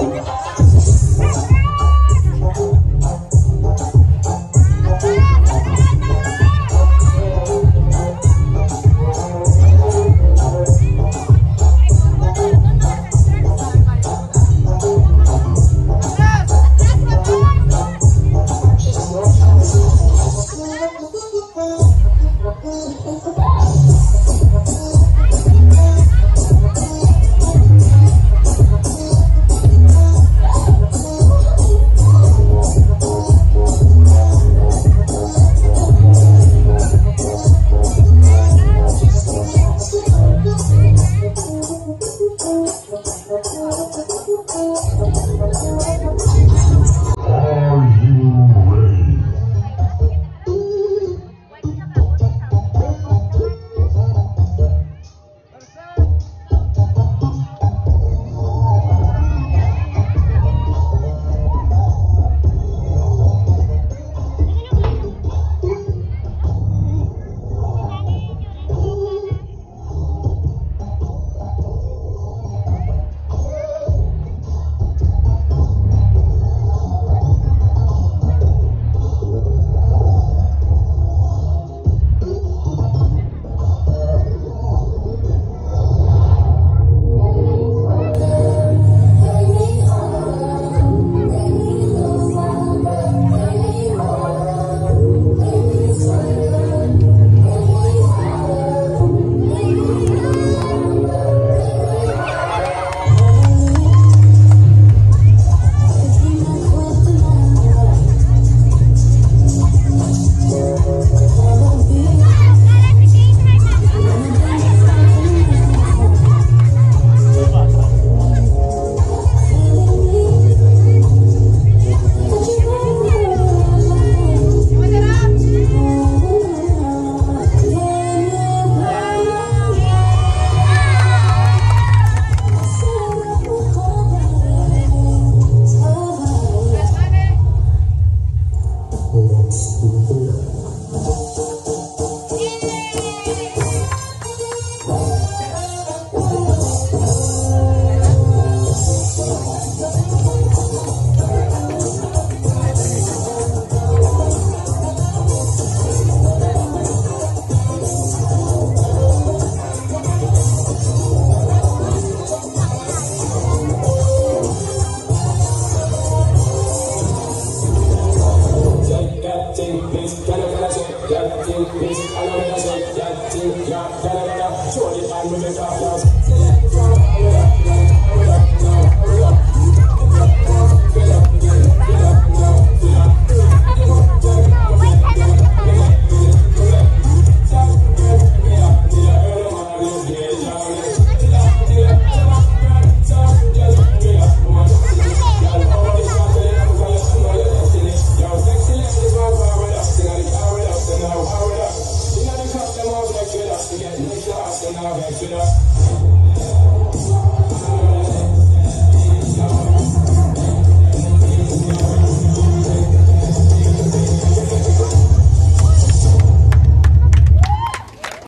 Música Thank Dirty, bitch, I love that. Dirty, yeah, it, da da. Show it, I'm it, the cops. Amen.